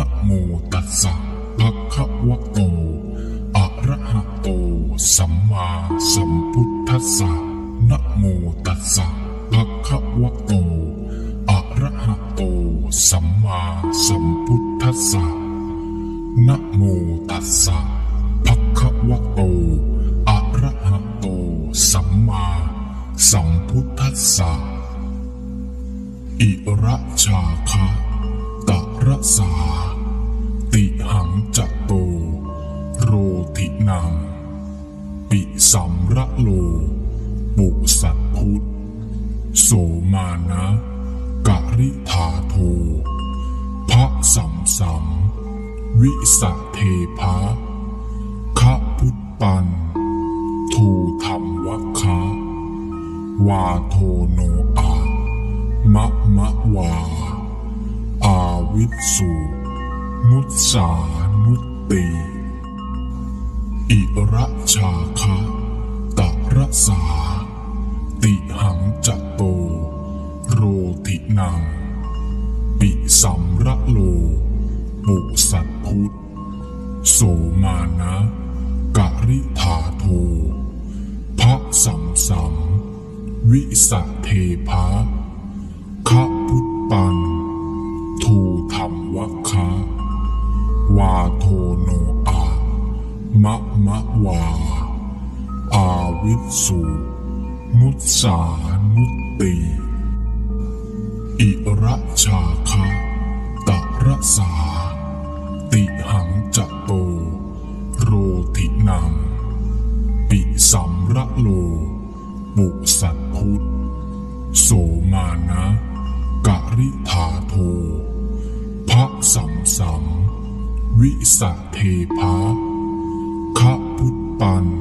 นะโมตัสสะภะคะวะโต อะระหะโต สัมมาสัมพุทธัสสะนะโมตัสสะภะคะวะโต อะระหะโต สัมมาสัมพุทธัสสะนะโมตัสสะภะคะวะโต อะระหะโต สัมมาสัมพุทธัสสะอิระชาคะตะระสา สัมระโล ปุสัตพุทธโสมานะกะริธาโท พระสัมสัม วิสะเทพะคะพุทปันทูธรรมวัคคะวาโทโนอามะมะวา อาวิสุมุตสานุตติ อิระชาคะ ระสาติหังจะโต โรธินัง ปิสัมระโล ปุสัตพุทธโสมานะกะริธาโท พระสัมสัมวิสะเทพะคะพุทปันทูธรรมวัคะ วาโทโนอามะมะวา วิสสุมุตสานุติ อิระชาคะตะระสา ติหังจะโต โรธินัง ปิสัมระโล ปุสัตพุทธโสมานะกะริธาโท พระสัมสัมวิสะเทพะคะพุทธปัน